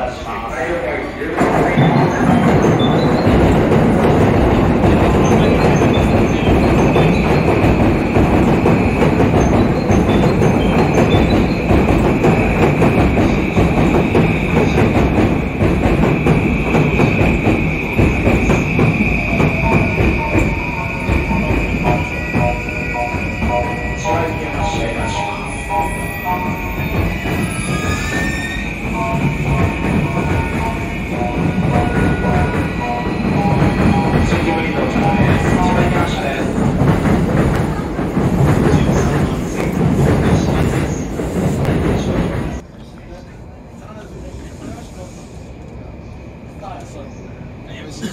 That's fine.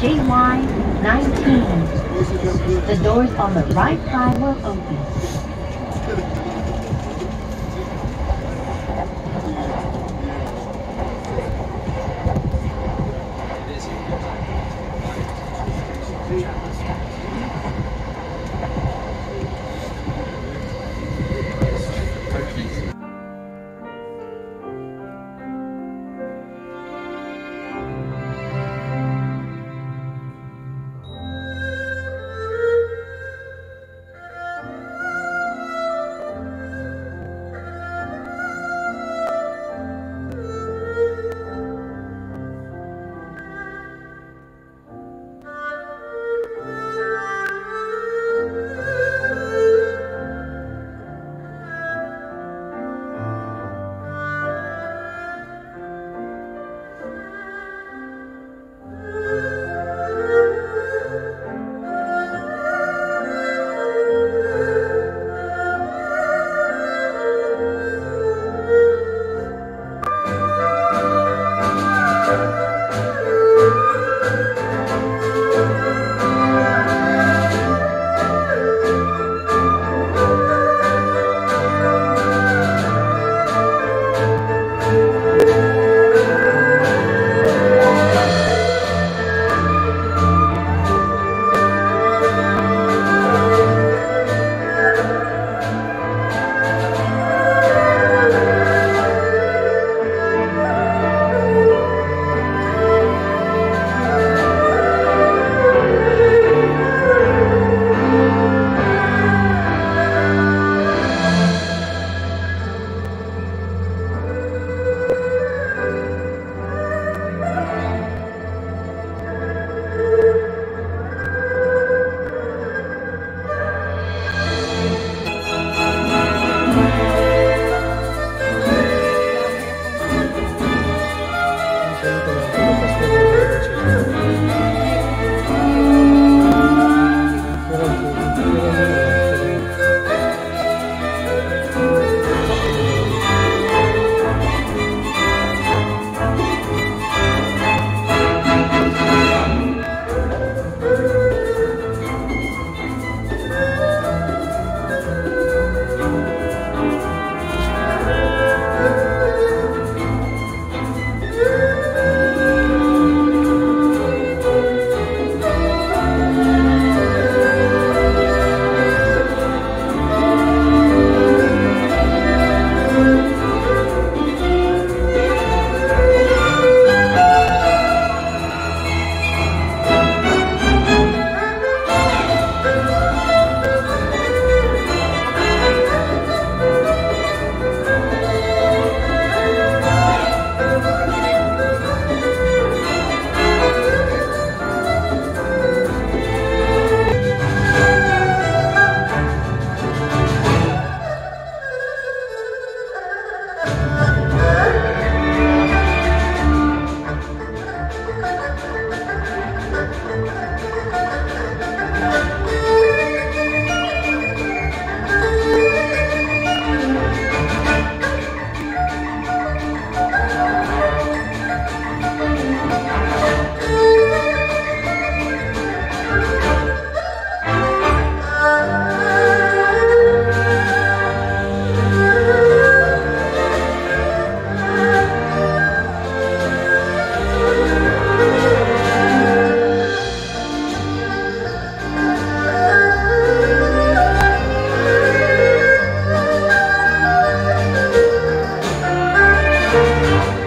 JY19. The doors on the right side will open. Música